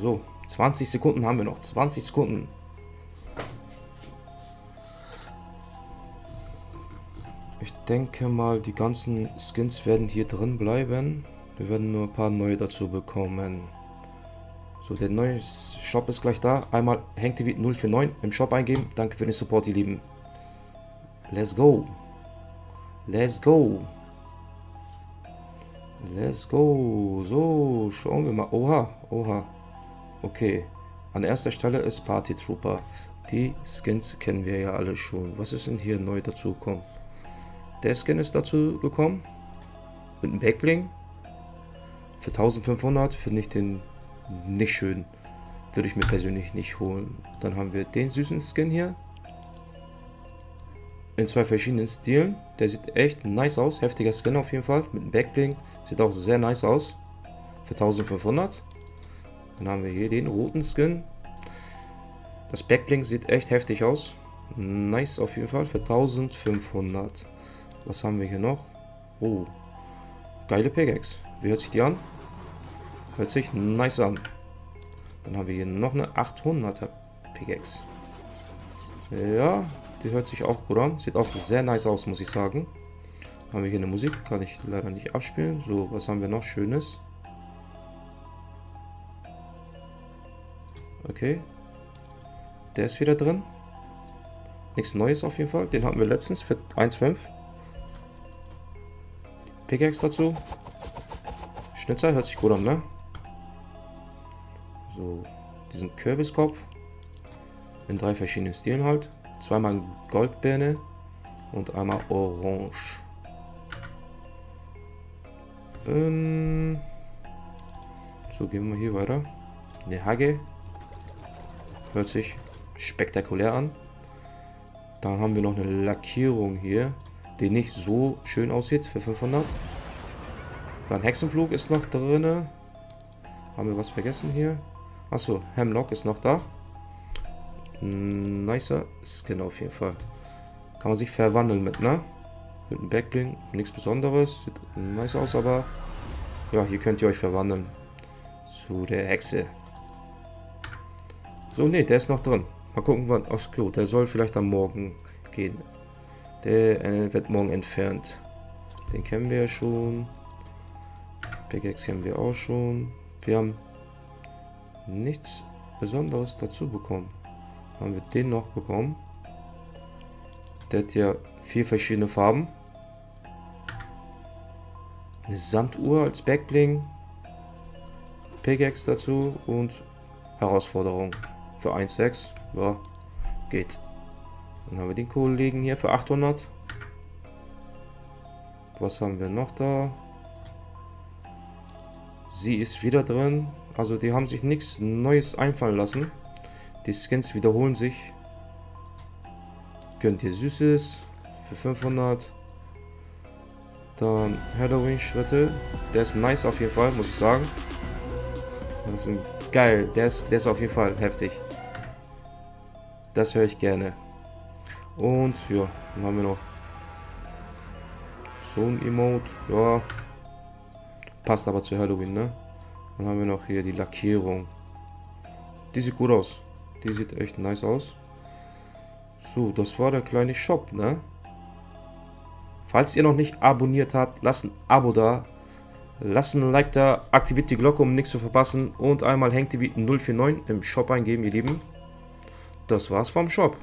So, 20 Sekunden haben wir noch. 20 Sekunden. Ich denke mal, die ganzen Skins werden hier drin bleiben. Wir werden nur ein paar neue dazu bekommen. So, der neue Shop ist gleich da. Einmal HankTV 049 im Shop eingeben. Danke für den Support, ihr Lieben. Let's go. Let's go. Let's go. So, schauen wir mal. Oha, oha. Okay. An erster Stelle ist Party Trooper. Die Skins kennen wir ja alle schon. Was ist denn hier neu dazu gekommen? Der Skin ist dazu gekommen. Mit einem Backbling. Für 1500 finde ich den nicht schön. Würde ich mir persönlich nicht holen. Dann haben wir den süßen Skin hier. In zwei verschiedenen Stilen. Der sieht echt nice aus. Heftiger Skin auf jeden Fall. Mit einem Backbling. Sieht auch sehr nice aus. Für 1500. Dann haben wir hier den roten Skin. Das Backbling sieht echt heftig aus. Nice auf jeden Fall. Für 1500. Was haben wir hier noch? Oh. Geile Pickaxe. Wie hört sich die an? Hört sich nice an. Dann haben wir hier noch eine 800er Pickaxe. Ja, die hört sich auch gut an. Sieht auch sehr nice aus, muss ich sagen. Haben wir hier eine Musik, kann ich leider nicht abspielen. So, was haben wir noch Schönes? Okay. Der ist wieder drin. Nichts Neues auf jeden Fall. Den hatten wir letztens für 1,5. Pickaxe dazu. Schnitzer hört sich gut an, ne? So, diesen Kürbiskopf. In drei verschiedenen Stilen halt. Zweimal Goldbirne und einmal Orange. Ähm so, gehen wir hier weiter. Eine Hagge. Hört sich spektakulär an. Dann haben wir noch eine Lackierung hier, die nicht so schön aussieht für 500. Dann Hexenflug ist noch drin. Haben wir was vergessen hier? Achso, Hemlock ist noch da. Nicer Skin auf jeden Fall. Kann man sich verwandeln mit, ne? Mit einem Backbling. Nichts Besonderes. Sieht nice aus, aber... Ja, hier könnt ihr euch verwandeln. Zu der Hexe. So, ne, der ist noch drin. Mal gucken, wann... Ach, gut, der soll vielleicht am Morgen gehen. Der äh, wird morgen entfernt. Den kennen wir ja schon. Pickaxe haben wir auch schon. Wir haben nichts Besonderes dazu bekommen. Haben wir den noch bekommen. Der hat ja vier verschiedene Farben. Eine Sanduhr als Backbling. Pickaxe dazu und Herausforderung für 1,6. Ja, geht. Dann haben wir den Kollegen hier für 800. Was haben wir noch da? Sie ist wieder drin. Also die haben sich nichts Neues einfallen lassen. Die Skins wiederholen sich. Gönnt ihr Süßes für 500. Dann Halloween-Schritte. Der ist nice auf jeden Fall, muss ich sagen. Das ist geil. Der ist, der ist auf jeden Fall heftig. Das höre ich gerne. Und ja, dann haben wir noch so ein Emote. Ja, Passt aber zu Halloween, ne? Dann haben wir noch hier die Lackierung. Die sieht gut aus. Die sieht echt nice aus. So, das war der kleine Shop, ne? Falls ihr noch nicht abonniert habt, lasst ein Abo da. Lasst ein Like da, aktiviert die Glocke, um nichts zu verpassen. Und einmal hängt die 049 im Shop eingeben, ihr Lieben. Das war's vom Shop.